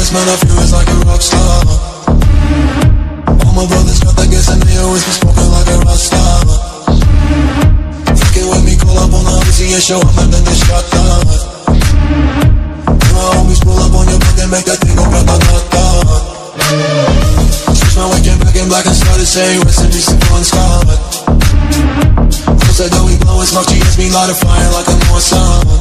This man, I feel, is like a rock star. All my brothers got that gas and they always be smoking like a rock star. Fucking with me, call up on the Uzi and show up and then get shot down. My homies pull up on your back and make that thing go grata-ta-ta. Switch my waking back in black and started saying "Recipes to Bon Scott. Close that door, we and smoke, she hits me light a fire like a more Sun.